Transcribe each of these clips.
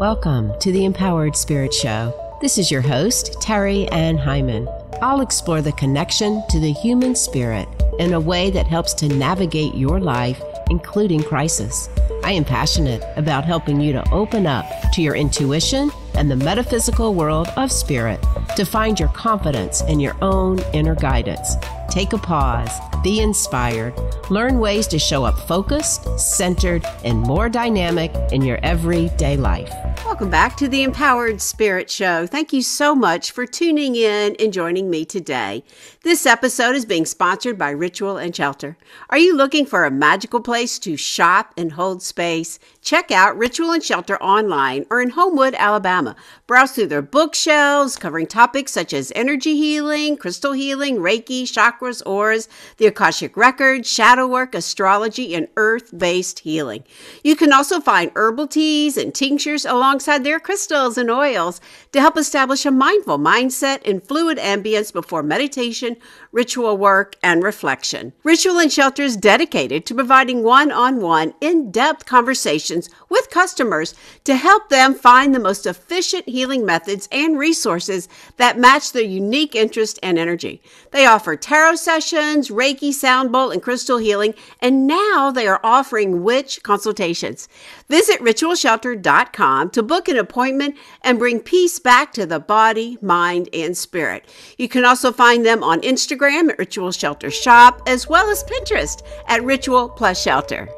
Welcome to the Empowered Spirit Show. This is your host, Terri Ann Heiman. I'll explore the connection to the human spirit in a way that helps to navigate your life, including crisis. I am passionate about helping you to open up to your intuition and the metaphysical world of spirit to find your confidence in your own inner guidance. Take a pause, be inspired, learn ways to show up focused, centered, and more dynamic in your everyday life. Welcome back to the Empowered Spirit Show. Thank you so much for tuning in and joining me today. This episode is being sponsored by Ritual and Shelter. Are you looking for a magical place to shop and hold space? Check out Ritual and Shelter online or in Homewood, Alabama. Browse through their bookshelves covering topics such as energy healing, crystal healing, Reiki, chakras, auras, the Akashic Records, shadow work, astrology, and earth based healing. You can also find herbal teas and tinctures alongside their crystals and oils to help establish a mindful mindset and fluid ambience before meditation, ritual work, and reflection. Ritual and Shelter is dedicated to providing one on one, in depth conversations with customers to help them find the most efficient healing methods and resources that match their unique interest and energy. They offer tarot sessions, Reiki, sound bowl, and crystal healing, and now they are offering witch consultations. Visit ritualshelter.com to book an appointment and bring peace back to the body, mind, and spirit. You can also find them on Instagram at Ritual Shelter Shop, as well as Pinterest at Ritual Plus Shelter.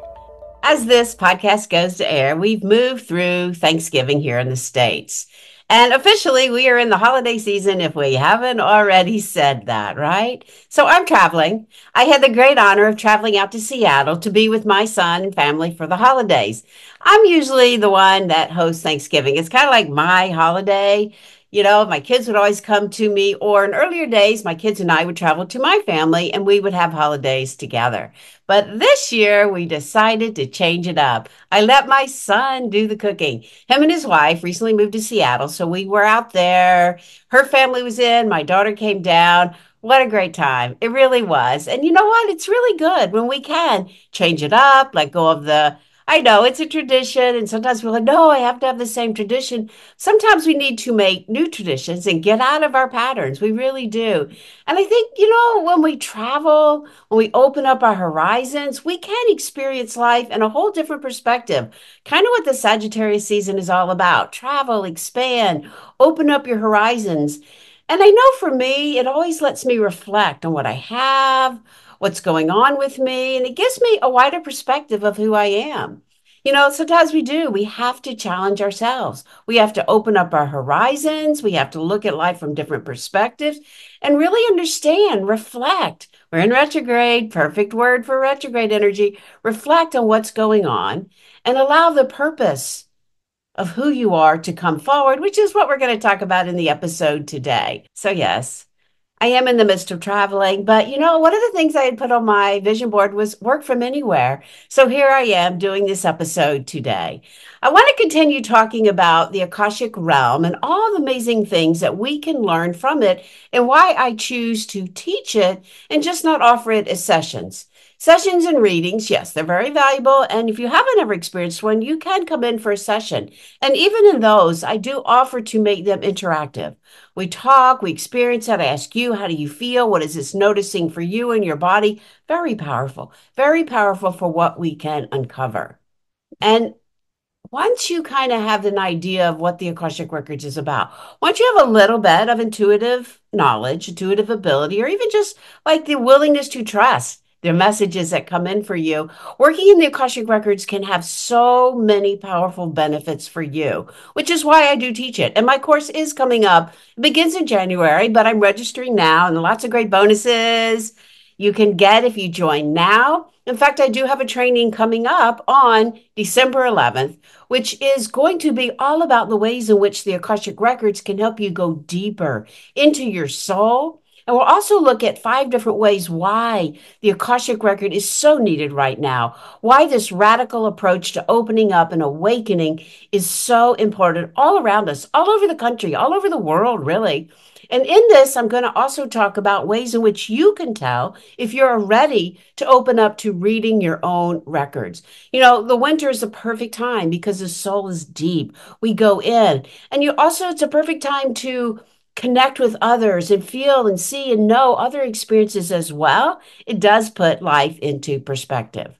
As this podcast goes to air, we've moved through Thanksgiving here in the States. And officially, we are in the holiday season if we haven't already said that, right? So I'm traveling. I had the great honor of traveling out to Seattle to be with my son and family for the holidays. I'm usually the one that hosts Thanksgiving. It's kind of like my holiday. You know, my kids would always come to me, or in earlier days, my kids and I would travel to my family and we would have holidays together. But this year, we decided to change it up. I let my son do the cooking. Him and his wife recently moved to Seattle, so we were out there. Her family was in, my daughter came down. What a great time. It really was. And you know what? It's really good when we can change it up, let go of the I know it's a tradition, and sometimes we're like, no, I have to have the same tradition. Sometimes we need to make new traditions and get out of our patterns. We really do. And I think, you know, when we travel, when we open up our horizons, we can experience life in a whole different perspective. Kind of what the Sagittarius season is all about travel, expand, open up your horizons. And I know for me, it always lets me reflect on what I have what's going on with me. And it gives me a wider perspective of who I am. You know, sometimes we do. We have to challenge ourselves. We have to open up our horizons. We have to look at life from different perspectives and really understand, reflect. We're in retrograde, perfect word for retrograde energy. Reflect on what's going on and allow the purpose of who you are to come forward, which is what we're going to talk about in the episode today. So, yes, I am in the midst of traveling, but you know, one of the things I had put on my vision board was work from anywhere. So here I am doing this episode today. I want to continue talking about the Akashic realm and all the amazing things that we can learn from it and why I choose to teach it and just not offer it as sessions. Sessions and readings, yes, they're very valuable. And if you haven't ever experienced one, you can come in for a session. And even in those, I do offer to make them interactive. We talk, we experience it. I ask you, how do you feel? What is this noticing for you and your body? Very powerful, very powerful for what we can uncover. And once you kind of have an idea of what the Akashic Records is about, once you have a little bit of intuitive knowledge, intuitive ability, or even just like the willingness to trust, the messages that come in for you. Working in the Akashic Records can have so many powerful benefits for you, which is why I do teach it. And my course is coming up. It begins in January, but I'm registering now and lots of great bonuses you can get if you join now. In fact, I do have a training coming up on December 11th, which is going to be all about the ways in which the Akashic Records can help you go deeper into your soul And we'll also look at five different ways why the Akashic Record is so needed right now, why this radical approach to opening up and awakening is so important all around us, all over the country, all over the world, really. And in this, I'm going to also talk about ways in which you can tell if you're ready to open up to reading your own records. You know, the winter is the perfect time because the soul is deep. We go in. And you also, it's a perfect time to connect with others and feel and see and know other experiences as well, it does put life into perspective.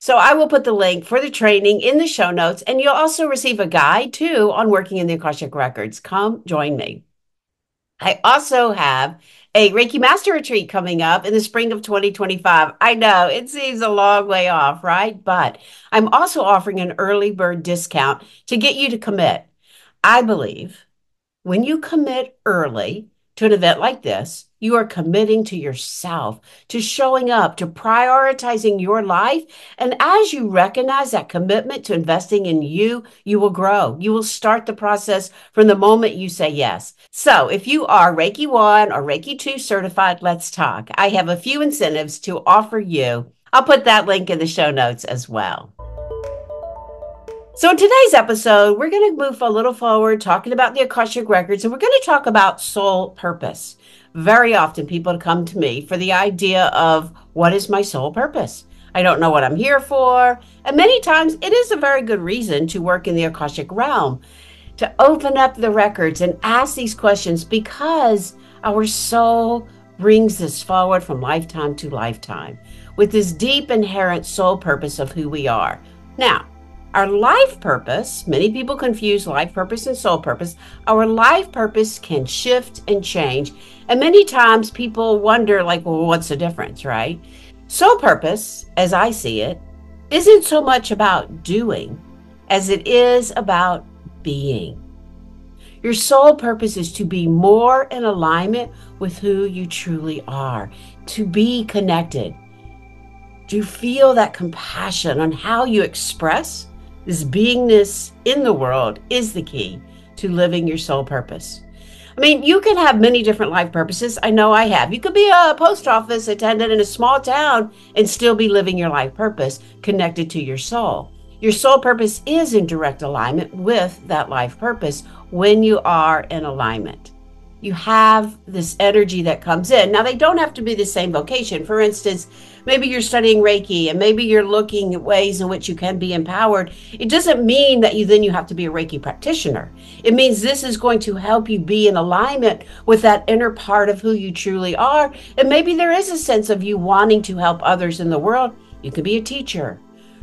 So I will put the link for the training in the show notes, and you'll also receive a guide too on working in the Akashic Records. Come join me. I also have a Reiki Master Retreat coming up in the spring of 2025. I know it seems a long way off, right? But I'm also offering an early bird discount to get you to commit. I believe when you commit early to an event like this, you are committing to yourself, to showing up, to prioritizing your life. And as you recognize that commitment to investing in you, you will grow. You will start the process from the moment you say yes. So if you are Reiki 1 or Reiki 2 certified, let's talk. I have a few incentives to offer you. I'll put that link in the show notes as well. So, in today's episode, we're going to move a little forward talking about the Akashic Records, and we're going to talk about soul purpose. Very often, people come to me for the idea of what is my soul purpose? I don't know what I'm here for. And many times, it is a very good reason to work in the Akashic realm, to open up the records and ask these questions because our soul brings us forward from lifetime to lifetime with this deep inherent soul purpose of who we are. Now, our life purpose, many people confuse life purpose and soul purpose. Our life purpose can shift and change. And many times people wonder, like, well, what's the difference, right? Soul purpose, as I see it, isn't so much about doing as it is about being. Your soul purpose is to be more in alignment with who you truly are, to be connected, to feel that compassion on how you express this beingness in the world is the key to living your soul purpose. I mean, you can have many different life purposes. I know I have. You could be a post office attendant in a small town and still be living your life purpose connected to your soul. Your soul purpose is in direct alignment with that life purpose when you are in alignment you have this energy that comes in. Now, they don't have to be the same vocation. For instance, maybe you're studying Reiki and maybe you're looking at ways in which you can be empowered. It doesn't mean that you then you have to be a Reiki practitioner. It means this is going to help you be in alignment with that inner part of who you truly are. And maybe there is a sense of you wanting to help others in the world. You could be a teacher,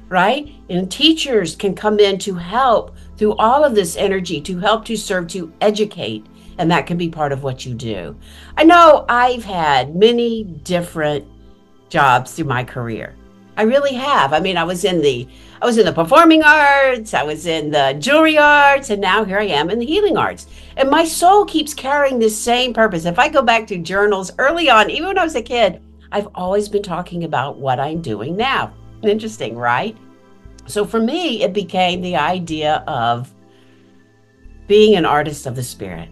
right? And teachers can come in to help through all of this energy to help to serve to educate and that can be part of what you do. I know I've had many different jobs through my career. I really have. I mean, I was in the I was in the performing arts, I was in the jewelry arts, and now here I am in the healing arts. And my soul keeps carrying this same purpose. If I go back to journals early on, even when I was a kid, I've always been talking about what I'm doing now. Interesting, right? So for me, it became the idea of being an artist of the spirit.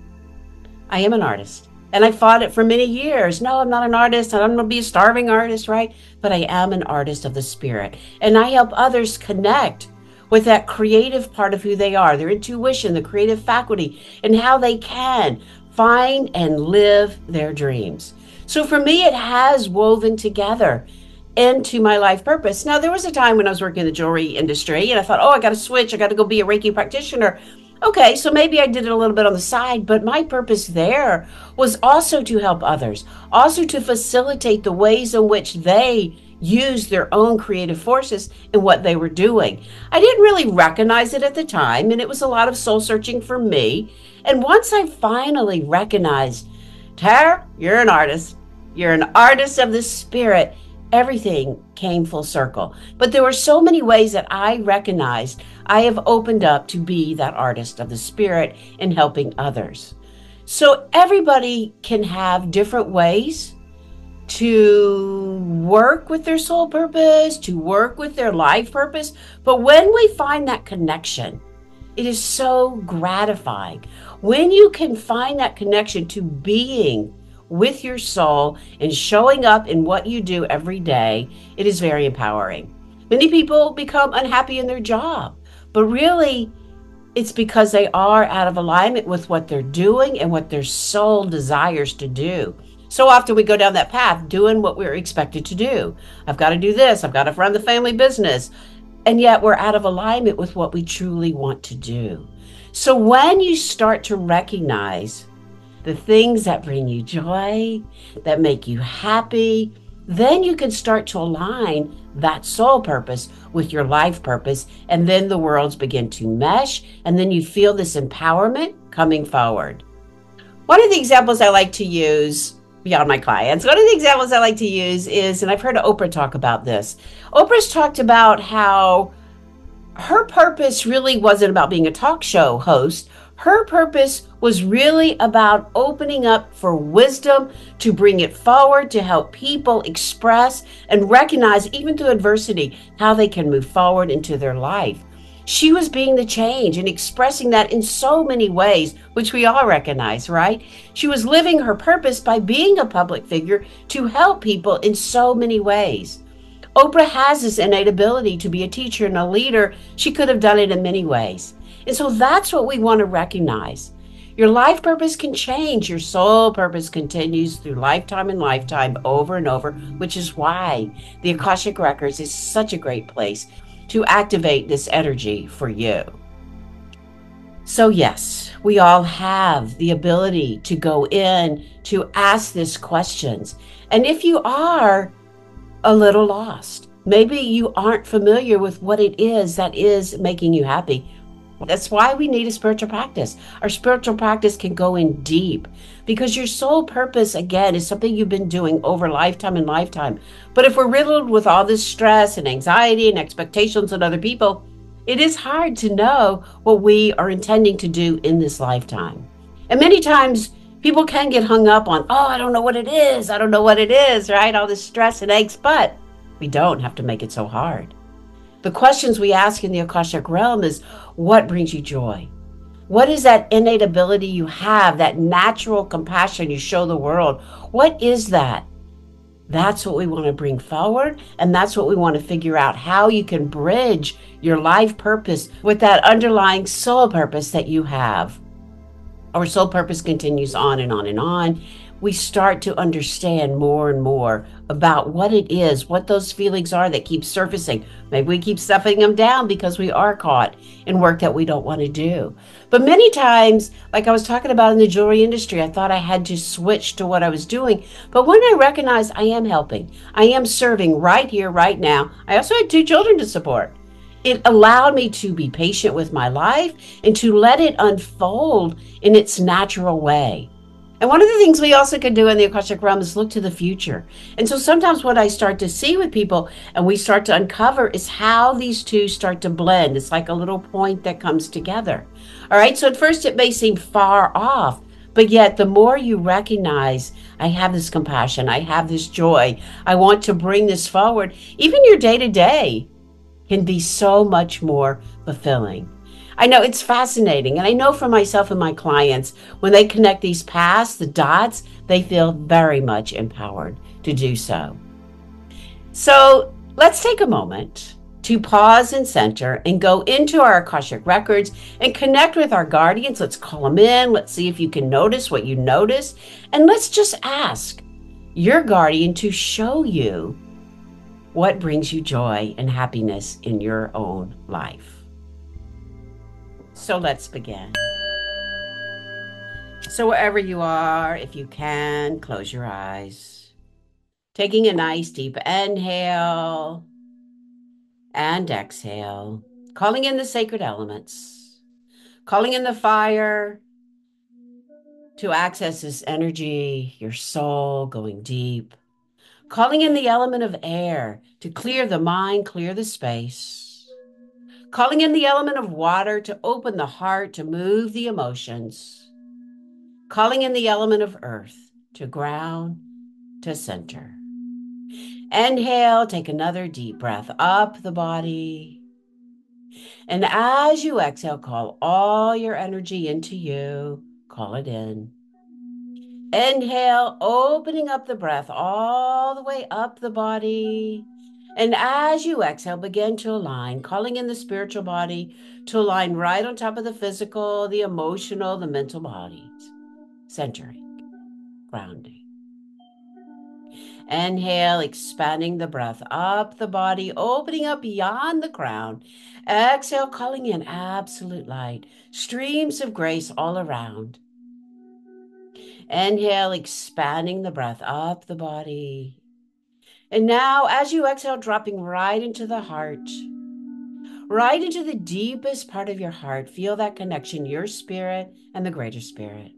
I am an artist. And I fought it for many years. No, I'm not an artist. I'm going to be a starving artist, right? But I am an artist of the spirit. And I help others connect with that creative part of who they are, their intuition, the creative faculty, and how they can find and live their dreams. So for me, it has woven together into my life purpose. Now, there was a time when I was working in the jewelry industry and I thought, oh, I got to switch. I got to go be a Reiki practitioner. Okay, so maybe I did it a little bit on the side, but my purpose there was also to help others, also to facilitate the ways in which they use their own creative forces in what they were doing. I didn't really recognize it at the time, and it was a lot of soul searching for me. And once I finally recognized, Tara, you're an artist. You're an artist of the spirit everything came full circle. But there were so many ways that I recognized I have opened up to be that artist of the spirit in helping others. So everybody can have different ways to work with their soul purpose, to work with their life purpose. But when we find that connection, it is so gratifying. When you can find that connection to being with your soul and showing up in what you do every day, it is very empowering. Many people become unhappy in their job, but really, it's because they are out of alignment with what they're doing and what their soul desires to do. So often we go down that path doing what we're expected to do. I've got to do this, I've got to run the family business. And yet we're out of alignment with what we truly want to do. So when you start to recognize the things that bring you joy, that make you happy, then you can start to align that soul purpose with your life purpose. And then the worlds begin to mesh. And then you feel this empowerment coming forward. One of the examples I like to use beyond my clients, one of the examples I like to use is, and I've heard Oprah talk about this. Oprah's talked about how her purpose really wasn't about being a talk show host her purpose was really about opening up for wisdom to bring it forward to help people express and recognize, even through adversity, how they can move forward into their life. She was being the change and expressing that in so many ways, which we all recognize, right? She was living her purpose by being a public figure to help people in so many ways. Oprah has this innate ability to be a teacher and a leader. She could have done it in many ways. And so that's what we want to recognize. Your life purpose can change. Your soul purpose continues through lifetime and lifetime over and over, which is why the Akashic Records is such a great place to activate this energy for you. So, yes, we all have the ability to go in to ask these questions. And if you are a little lost, maybe you aren't familiar with what it is that is making you happy, that's why we need a spiritual practice. Our spiritual practice can go in deep because your soul purpose, again, is something you've been doing over lifetime and lifetime. But if we're riddled with all this stress and anxiety and expectations on other people, it is hard to know what we are intending to do in this lifetime. And many times, people can get hung up on, oh, I don't know what it is. I don't know what it is, right? All this stress and angst, but we don't have to make it so hard. The questions we ask in the Akashic realm is what brings you joy? What is that innate ability you have, that natural compassion you show the world? What is that? That's what we want to bring forward. And that's what we want to figure out how you can bridge your life purpose with that underlying soul purpose that you have. Our soul purpose continues on and on and on we start to understand more and more about what it is, what those feelings are that keep surfacing. Maybe we keep stuffing them down because we are caught in work that we don't want to do. But many times, like I was talking about in the jewelry industry, I thought I had to switch to what I was doing. But when I recognized I am helping, I am serving right here, right now, I also had two children to support it allowed me to be patient with my life and to let it unfold in its natural way. And one of the things we also can do in the Akashic realm is look to the future. And so sometimes what I start to see with people and we start to uncover is how these two start to blend. It's like a little point that comes together. All right. So at first it may seem far off, but yet the more you recognize, I have this compassion, I have this joy, I want to bring this forward, even your day to day can be so much more fulfilling. I know it's fascinating. And I know for myself and my clients, when they connect these paths, the dots, they feel very much empowered to do so. So let's take a moment to pause and center and go into our Akashic records and connect with our guardians. Let's call them in. Let's see if you can notice what you notice. And let's just ask your guardian to show you what brings you joy and happiness in your own life. So let's begin. So, wherever you are, if you can, close your eyes. Taking a nice deep inhale and exhale, calling in the sacred elements, calling in the fire to access this energy, your soul going deep, calling in the element of air to clear the mind, clear the space calling in the element of water to open the heart to move the emotions, calling in the element of earth to ground, to center. Inhale, take another deep breath up the body. And as you exhale, call all your energy into you, call it in. Inhale, opening up the breath all the way up the body. And as you exhale, begin to align, calling in the spiritual body to align right on top of the physical, the emotional, the mental bodies. Centering, grounding. Inhale, expanding the breath up the body, opening up beyond the crown. Exhale, calling in absolute light, streams of grace all around. Inhale, expanding the breath up the body. And now, as you exhale, dropping right into the heart, right into the deepest part of your heart, feel that connection, your spirit and the greater spirit.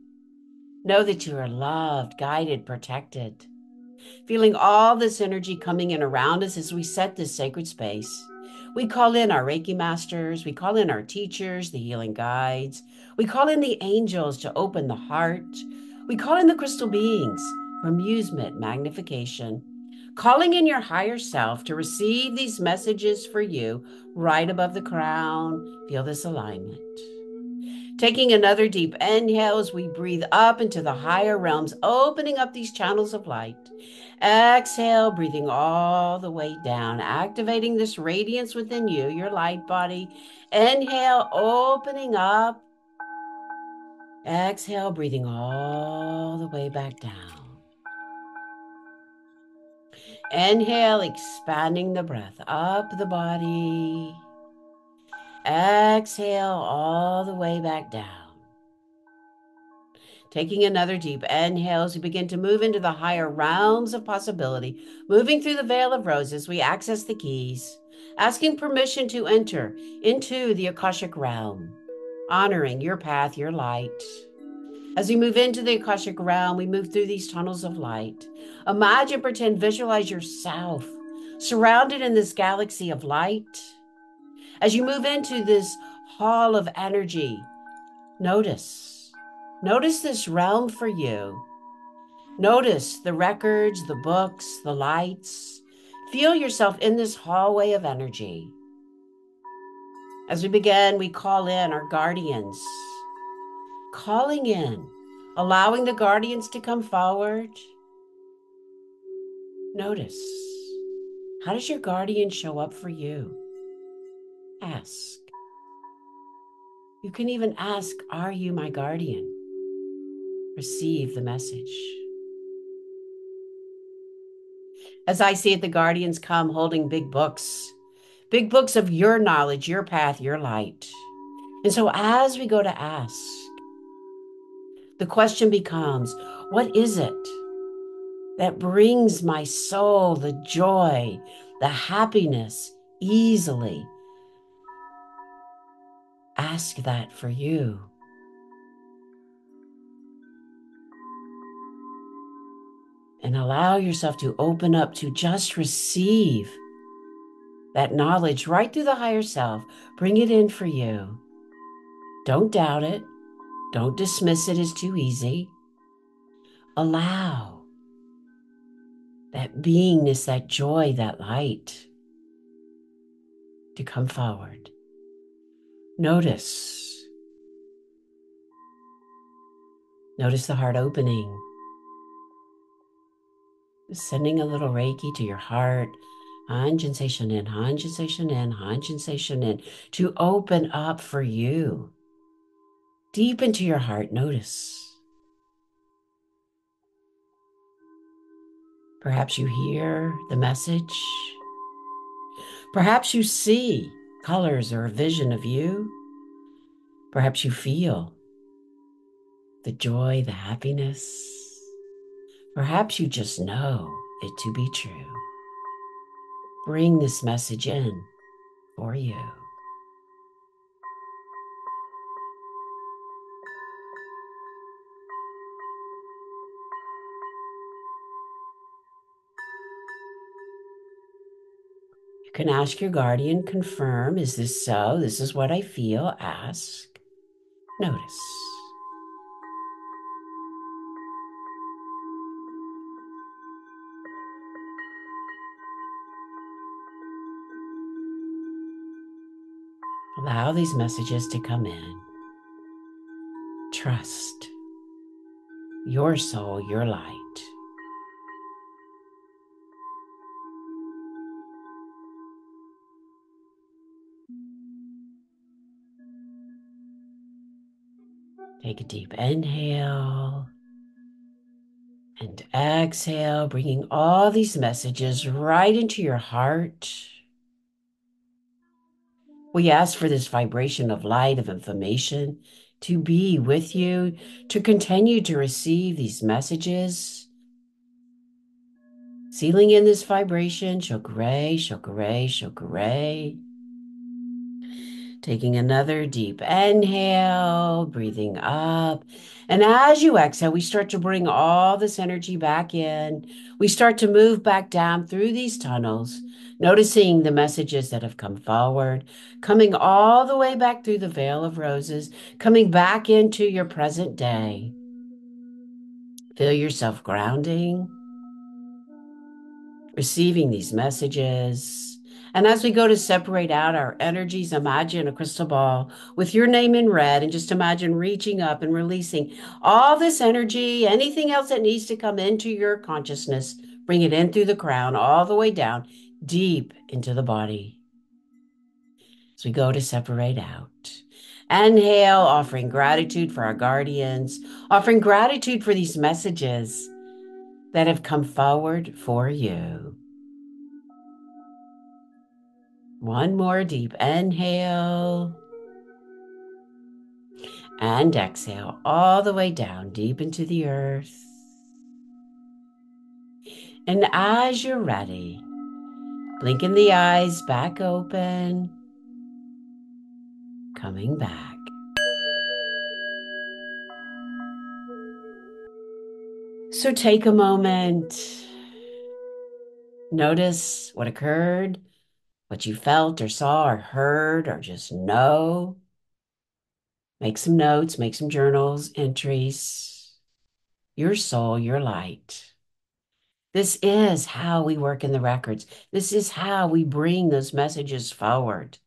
Know that you are loved, guided, protected. Feeling all this energy coming in around us as we set this sacred space. We call in our Reiki masters, we call in our teachers, the healing guides, we call in the angels to open the heart, we call in the crystal beings for amusement, magnification, calling in your higher self to receive these messages for you right above the crown. Feel this alignment. Taking another deep inhale as we breathe up into the higher realms, opening up these channels of light. Exhale, breathing all the way down, activating this radiance within you, your light body. Inhale, opening up Exhale, breathing all the way back down. Inhale, expanding the breath up the body. Exhale all the way back down. Taking another deep inhale as we begin to move into the higher realms of possibility, moving through the veil of roses, we access the keys, asking permission to enter into the Akashic realm honoring your path, your light. As we move into the Akashic realm, we move through these tunnels of light. Imagine, pretend, visualize yourself surrounded in this galaxy of light. As you move into this hall of energy, notice, notice this realm for you. Notice the records, the books, the lights. Feel yourself in this hallway of energy. As we begin, we call in our guardians, calling in, allowing the guardians to come forward. Notice how does your guardian show up for you? Ask. You can even ask, Are you my guardian? Receive the message. As I see it, the guardians come holding big books big books of your knowledge, your path, your light. And so as we go to ask, the question becomes what is it that brings my soul the joy, the happiness easily? Ask that for you. And allow yourself to open up to just receive that knowledge right through the higher self. Bring it in for you. Don't doubt it. Don't dismiss it as too easy. Allow that beingness, that joy, that light to come forward. Notice. Notice the heart opening. Sending a little Reiki to your heart Hanjin say in, Hanjin say in, Hanjin say in, to open up for you. Deep into your heart, notice. Perhaps you hear the message. Perhaps you see colors or a vision of you. Perhaps you feel the joy, the happiness. Perhaps you just know it to be true bring this message in for you. Can ask your guardian, confirm, is this so? This is what I feel. Ask. Notice. Allow these messages to come in. Trust. your soul, your light. Take a deep inhale and exhale, bringing all these messages right into your heart. We ask for this vibration of light, of information to be with you, to continue to receive these messages. Sealing in this vibration, Cho Ku Rei, Shokare, Cho Ku Rei. Taking another deep inhale, breathing up. And as you exhale, we start to bring all this energy back in. We start to move back down through these tunnels, noticing the messages that have come forward, coming all the way back through the veil of roses, coming back into your present day. Feel yourself grounding, receiving these messages and as we go to separate out our energies, imagine a crystal ball with your name in red and just imagine reaching up and releasing all this energy, anything else that needs to come into your consciousness, bring it in through the crown, all the way down, deep into the body. As we go to separate out. Inhale, offering gratitude for our guardians, offering gratitude for these messages that have come forward for you. One more deep inhale. And exhale all the way down deep into the earth. And as you're ready, blinking the eyes back open, coming back. So take a moment, notice what occurred what you felt or saw or heard or just know. Make some notes, make some journals, entries. Your soul, your light. This is how we work in the records. This is how we bring those messages forward.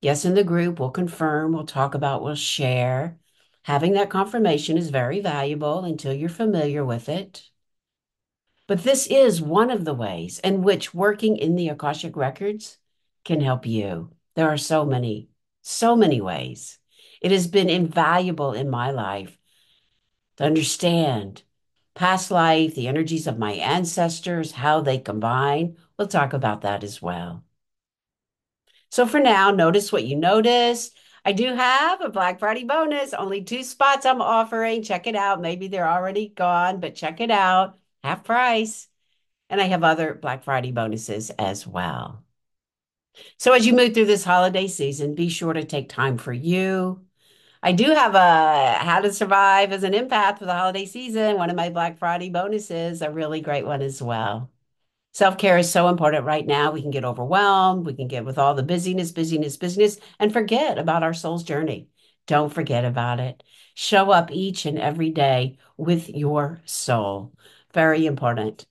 Yes, in the group, we'll confirm, we'll talk about, we'll share. Having that confirmation is very valuable until you're familiar with it. But this is one of the ways in which working in the Akashic Records can help you. There are so many, so many ways. It has been invaluable in my life to understand past life, the energies of my ancestors, how they combine. We'll talk about that as well. So for now, notice what you notice. I do have a Black Friday bonus, only two spots I'm offering. Check it out. Maybe they're already gone, but check it out half price. And I have other Black Friday bonuses as well. So as you move through this holiday season, be sure to take time for you. I do have a How to Survive as an Empath for the holiday season, one of my Black Friday bonuses, a really great one as well. Self care is so important right now. We can get overwhelmed. We can get with all the busyness, busyness, business, and forget about our soul's journey. Don't forget about it. Show up each and every day with your soul. Very important.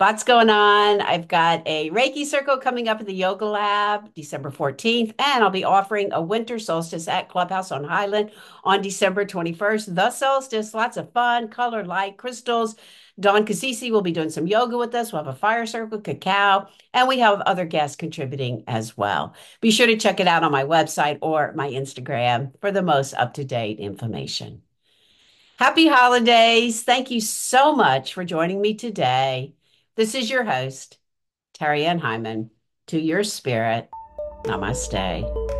Lots going on. I've got a Reiki circle coming up at the Yoga Lab December 14th, and I'll be offering a winter solstice at Clubhouse on Highland on December 21st. The solstice, lots of fun, color, light, crystals. Don Cassisi will be doing some yoga with us. We'll have a fire circle, cacao, and we have other guests contributing as well. Be sure to check it out on my website or my Instagram for the most up to date information. Happy holidays. Thank you so much for joining me today. This is your host, Terri Ann Heiman. To your spirit, namaste.